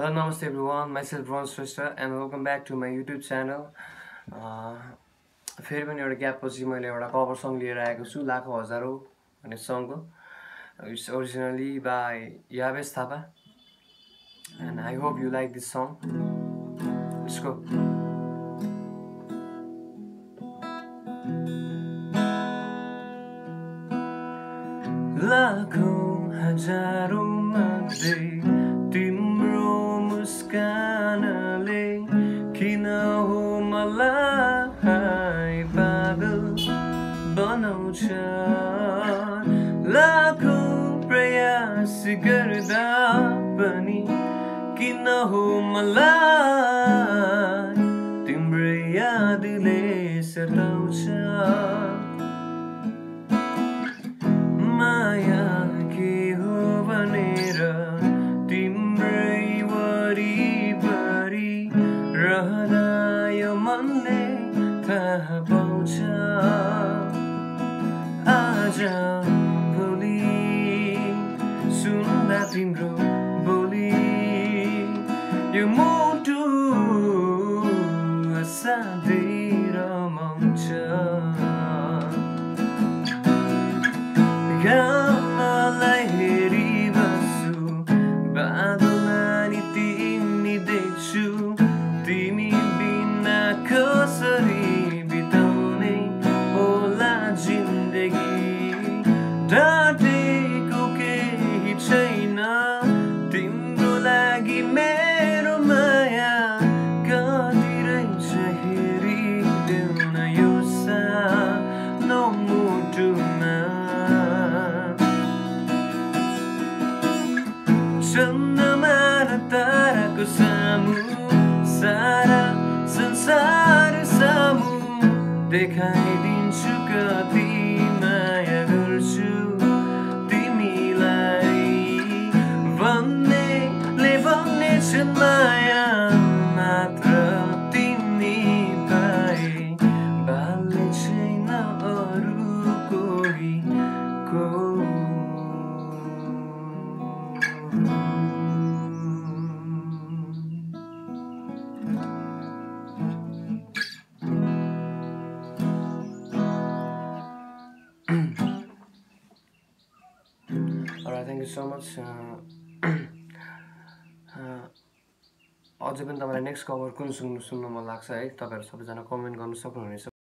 Hello, namaste everyone. Myself Ron Shrestha and welcome back to my YouTube channel. फेरि पनि एउटा ग्यापपछि मैले एउटा कभर सङ लिएर आएको छु लाखौँ हजारौँ भन्ने सङको it's originally by Yavesh Thapa and I hope you like this song यसको लाखौँ हजारौँ मुस्कानले किन हो मलाई पागल बनाउँछ लाखौँ प्रयास गर्दा पनि किन हो मलाई यो मनले थाहा पाउँछ? आज भोलि सुन्दा तिम्रो बोली यो मुटु असाध्यै रमाउँछ चन्द्रमा र ताराको सामु सारा संसार सामु देखाइदिन्छु कति माया गर्छु तिमीलाई। भन्नेले भन्ने छन् You so much. Uh, uh, अझै पनि तपाईँलाई नेक्स्ट कभर कुन सुन्नु सुन्नु मन लाग्छ है तपाईँहरू सबैजना कमेन्ट गर्नु सक्नुहुनेछ